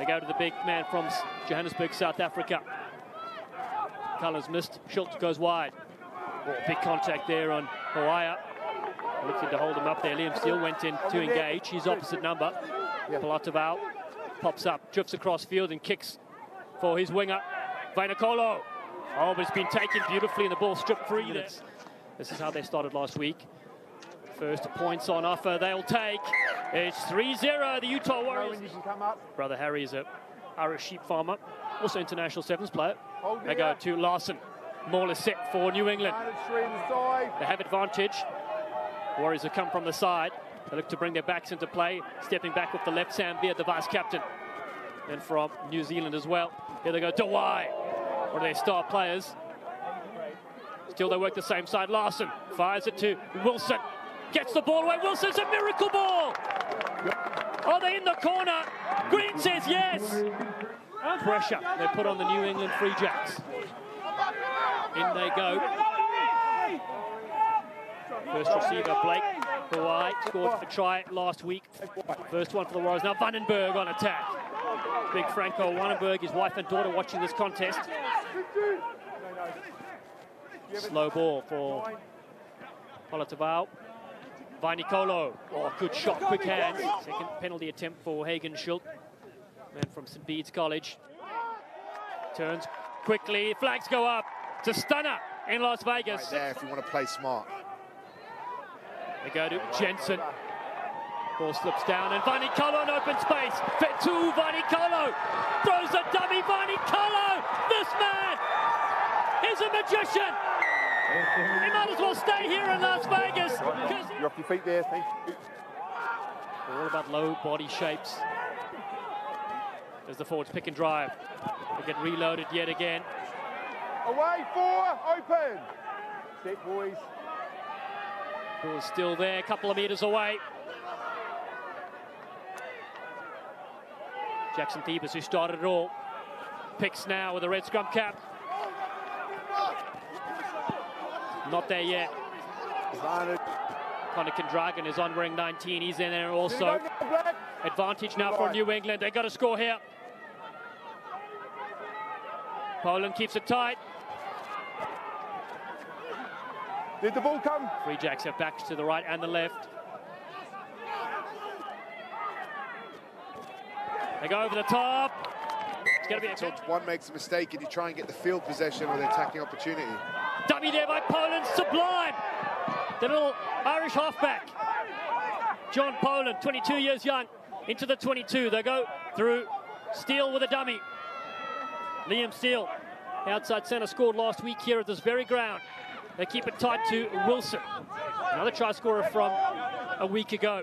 They go to the big man from Johannesburg, South Africa. Colours missed. Schulte goes wide. Oh, big contact there on Hawaii. Looking to hold him up there. Liam Steele went in to engage. His opposite number. Polotavau pops up, drifts across field and kicks for his winger, Vainikolo. Oh, but it's been taken beautifully and the ball stripped free. This is how they started last week. First points on offer they'll take. It's 3-0, the Utah Warriors. Brother Harry is a Irish sheep farmer, also international sevens player. They go to Larsen. Maul is set for New England. They have advantage. Warriors have come from the side. They look to bring their backs into play. Stepping back with the left, Sam Beard, the vice captain. And from New Zealand as well. Here they go, Dawai. One of their star players. Still they work the same side. Larsen fires it to Wilson. Gets the ball away. Wilson's a miracle ball. Are they in the corner? Green says yes. Pressure they put on the New England Free Jacks. In they go. First receiver, Blake Hawaii scored a try last week. First one for the Warriors. Now Vandenberg on attack. Big Franco Vandenberg, his wife and daughter watching this contest. Slow ball for Polotavau. Vainikolo. Oh, good shot, quick hands. Second penalty attempt for Hagen Schulte, man from St. Bede's College. Turns quickly, flags go up. It's a stunner in Las Vegas. Right there if you want to play smart. They go to Jensen. Ball slips down and Vainikolo in open space. Fetu Vainikolo throws a dummy. Vainikolo, this man is a magician. He might as well stay here in Las Vegas. You're off your feet there, thank you. All about low body shapes. As the forwards pick and drive. They get reloaded yet again. Away, four, open. Sit, boys. Ball's still there, a couple of metres away. Jackson Thebus, who started it all, picks now with a red scrum cap. Not there yet. Conor Dragon is on ring 19. He's in there also. Advantage now for New England. They got to score here. Poland keeps it tight. Did the ball come? Free Jacks have backs to the right and the left. They go over the top. It's going to be a Until one makes a mistake and you try and get the field possession or the attacking opportunity. Dummy there by Poland, sublime. The little Irish halfback. John Poland, 22 years young, into the 22. They go through Steele with a dummy. Liam Steele, outside centre, scored last week here at this very ground. They keep it tight to Wilson. Another try scorer from a week ago.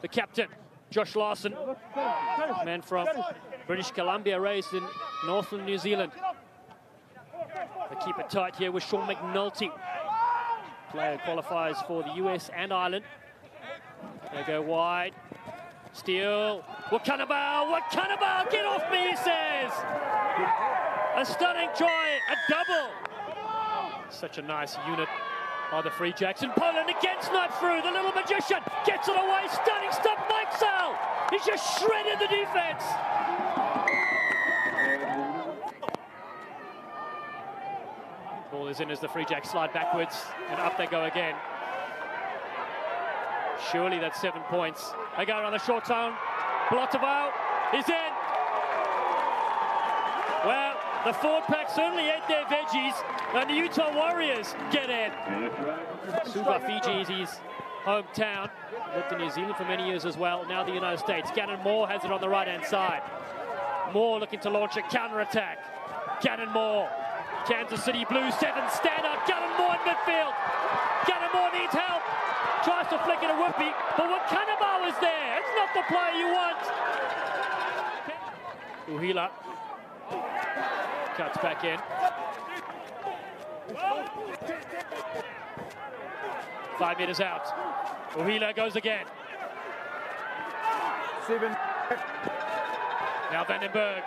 The captain, Josh Larsen, man from British Columbia, raised in Northland, New Zealand. They keep it tight here with Sean McNulty. Player qualifies for the US and Ireland. They go wide. Steele. Wakanabau, Wakanabau, get off me, he says. A stunning try, a double. Such a nice unit by the Free Jacks. And Poland again sniped through. The little magician gets it away. Stunning stuff, Mike. He's just shredded the defense. Ball is in as the Free Jacks slide backwards. And up they go again. Surely that's seven points. They go around the short zone. Polotavau is in. Well, the forward pack certainly ate their veggies, and the Utah Warriors get in. Suva, Fiji is his hometown. Lived in New Zealand for many years as well. Now the United States. Gannon Moore has it on the right-hand side. Moore looking to launch a counter-attack. Gannon Moore. Kansas City Blues, seven stand up. Gannon Moore in midfield. Gannon Moore needs help. Tries to flick it a whoopee, but Wakanabau is there. It's not the player you want. Uhila cuts back in. Five meters out. Uhila goes again. Seven. Now Vandenberg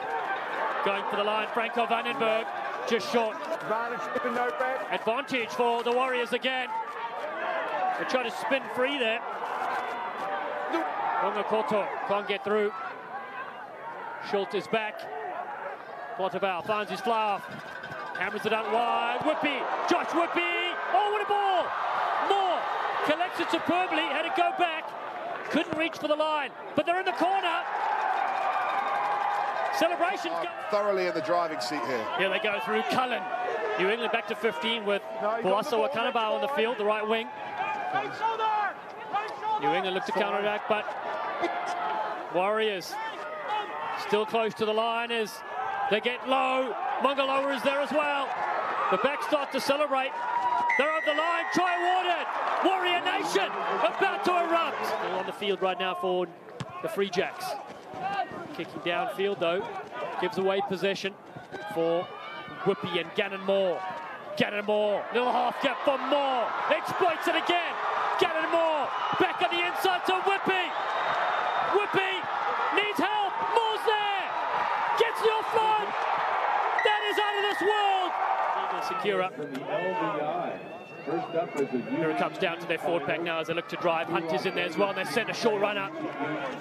going for the line. Franco Vandenberg just short. Advantage for the Warriors again. They try to spin free there. Bonga Koto can't get through. Schulte is back. Poitevin finds his off. Hammers it out wide. Whippy. Josh Whippy. Oh, what a ball! Moore collects it superbly. Had to go back. Couldn't reach for the line. But they're in the corner. Celebrations go. thoroughly in the driving seat here. Here they go through Cullen. New England back to 15 with Boasso Wakanaba on the field, the right wing. New England look to counteract, but Warriors still close to the line as they get low. Mongaloa is there as well. The back start to celebrate. They're on the line. Try awarded. Warrior Nation about to erupt. Still on the field right now for the Free Jacks. Kicking downfield though, gives away possession for Whippy and Gannon Moore. Gannon Moore, little half gap for Moore. Exploits it again. Gannon Moore back on the inside to Whippy. Whippy needs help. Moore's there. Gets the offload. That is out of this world. Sakura. Here it comes down to their forward pack now as they look to drive. Hunt is in there as well, and they send a short runner.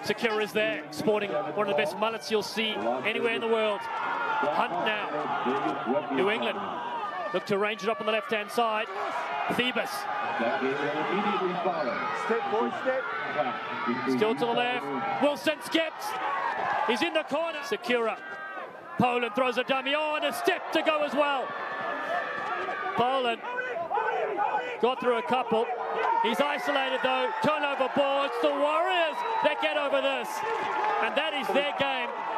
Sakura is there, sporting one of the best mullets you'll see anywhere in the world. Hunt now. New England look to range it up on the left-hand side. Phoebus That game will immediately follow. Step, boy, step. still to the left. Wilson skips. He's in the corner. Sakura. Poland throws a dummy oh, on. A step to go as well. Poland got through a couple. He's isolated though. Turnover ball. It's the Warriors that get over this. And that is their game.